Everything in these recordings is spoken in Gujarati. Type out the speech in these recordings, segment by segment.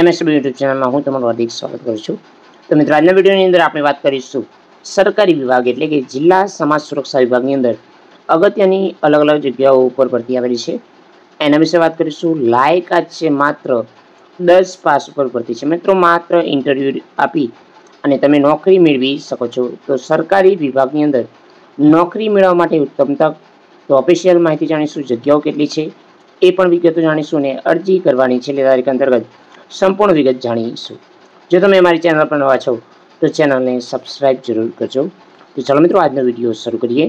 એમએસબી યુટ્યુબ ચેનલમાં હું તમારું હાર્દિક સ્વાગત કરું છું. તો મિત્રો, આજના વિડીયોની અંદર આપણે વાત કરીશું સરકારી વિભાગ એટલે કે જિલ્લા સમાજ સુરક્ષા વિભાગની અંદર અગત્યની અલગ અલગ જગ્યાઓ ઉપર ભરતી આવેલી છે. એના વિશે વાત કરીશું. લાયકાત છે માત્ર દસ પાસ ઉપર ભરતી છે. મિત્રો, માત્ર ઇન્ટરવ્યૂ આપી અને તમે નોકરી મેળવી શકો છો. તો સરકારી વિભાગની અંદર નોકરી મેળવવા માટે ઉત્તમ તક તો ઓફિશિયલ માહિતી જાણીશું. જગ્યાઓ કેટલી છે એ પણ વિગતો જાણીશું અને અરજી કરવાની છેલ્લી તારીખ અંતર્ગત સંપૂર્ણ વિગત જાણીશું. જો તમે અમારી ચેનલ પર નવા છો, તો ચેનલને સબસ્ક્રાઈબ જરૂર કરજો. તો ચાલો મિત્રો, આજનો વીડિયો શરૂ કરીએ.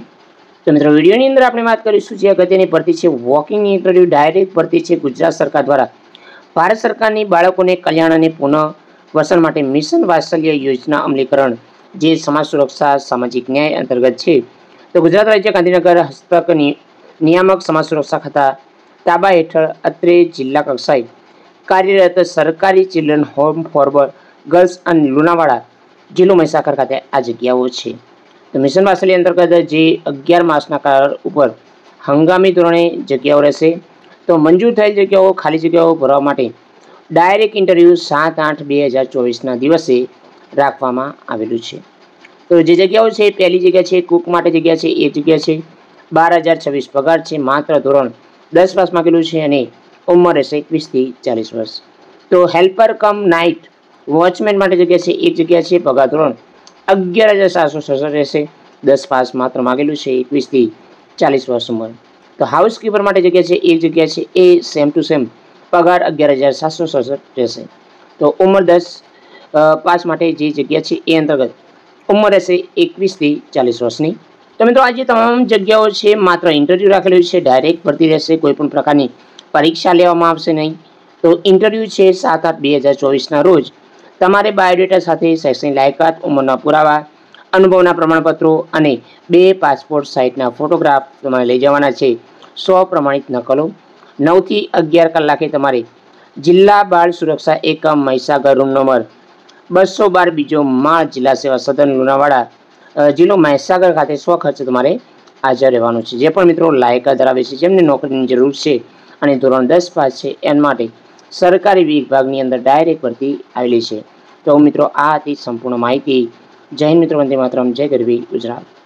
તો મિત્રો, વિડીયોની અંદર આપણે વાત કરીશું જે અગત્યની ભરતી છે વોકિંગ ઇન્ટરવ્યૂ ડાયરેક્ટ ભરતી છે ગુજરાત સરકાર દ્વારા. ભારત સરકારની બાળકોને કલ્યાણ અને પુનઃ વસન માટે મિશન વાત્સલ્ય યોજના અમલીકરણ, જે સમાજ સુરક્ષા, સામાજિક ન્યાય અંતર્ગત છે. તો ગુજરાત રાજ્ય ગાંધીનગર હસ્તક નિયામક સમાજ સુરક્ષા ખાતા તાબા હેઠળ અત્રે જિલ્લા કક્ષાએ કાર્યરત સરકારી ચિલ્ડ્રન હોમ ફોર ગર્લ્સ અને લુણાવાડા જિલ્લો મહીસાગર ખાતે આ જગ્યાઓ છે. તો મિશન વાસલી અંતર્ગત જે અગિયાર માસના કરાર ઉપર હંગામી ધોરણે જગ્યાઓ રહેશે. તો મંજૂર થયેલ જગ્યાઓ, ખાલી જગ્યાઓ ભરવા માટે ડાયરેક્ટ ઇન્ટરવ્યૂ સાત આઠ બે હજાર ચોવીસના દિવસે રાખવામાં આવેલું છે. તો જે જગ્યાઓ છે, પહેલી જગ્યા છે, કુક માટે જગ્યા છે, એ જગ્યા છે. બાર હજાર છવ્વીસ પગાર છે, માત્ર ધોરણ દસ પાસ માગેલું છે અને ઉંમર રહેશે એકવીસથી ચાલીસ વર્ષ. તો હેલ્પર કમ નાઇટ વોચમેન માટે જગ્યા છે, એક જગ્યા છે, પગાર ધોરણ. અગિયાર હજાર સાતસો સડસઠ રહેશે. દસ પાસ માત્ર માગેલું છે એકવીસથી ચાલીસ વર્ષ ઉંમર. તો હાઉસકીપર માટે જગ્યા છે, એક જગ્યા છે, એ સેમ ટુ સેમ પગાર અગિયાર હજાર સાતસો સડસઠ રહેશે. તો ઉંમર દસ પાસ માટે જે જગ્યા છે, એ અંતર્ગત ઉંમર રહેશે એકવીસથી ચાલીસ વર્ષની. તો મિત્રો, આજે તમામ જગ્યાઓ છે, માત્ર ઇન્ટરવ્યૂ રાખેલું છે ડાયરેક્ટ ભરતી રહેશે કોઈપણ પ્રકારની પરીક્ષા લેવામાં આવશે નહીં. તો ઇન્ટરવ્યૂ છે સાત આઠ બે હજાર ચોવીસના રોજ. તમારે બાયોડેટા સાથે શૈક્ષણિક લાયકાત, ઉંમરના પુરાવા, અનુભવના પ્રમાણપત્રો અને બે પાસપોર્ટ સાઇઝના ફોટોગ્રાફ તમારે લઈ જવાના છે. સો પ્રમાણિત નકલો. નવથી અગિયાર કલાકે તમારે જિલ્લા બાળ સુરક્ષા એકમ મહીસાગર રૂમ નંબર બસો બાર બીજો માળ જિલ્લા સેવા સદન લુણાવાડા જિલ્લો મહીસાગર ખાતે સ્વ ખર્ચે તમારે હાજર રહેવાનું છે. જે પણ મિત્રો લાયકાત ધરાવે છે, જેમને નોકરીની જરૂર છે અને ધોરણ દસ પાસ છે એન માટે સરકારી વિભાગની અંદર ડાયરેક્ટ ભરતી આવેલી છે. તો મિત્રો, આ હતી સંપૂર્ણ માહિતી. જય મિત્રો, વંદે માતરમ. જય ગરવી ગુજરાત.